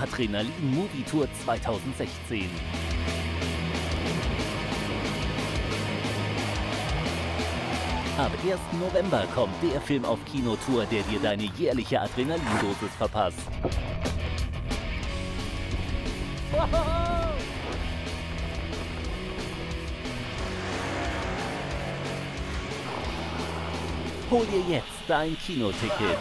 Adrenalin Movie Tour 2016. Ab 1. November kommt der Film auf Kinotour, der dir deine jährliche Adrenalindosis verpasst. Hol dir jetzt dein Kinoticket.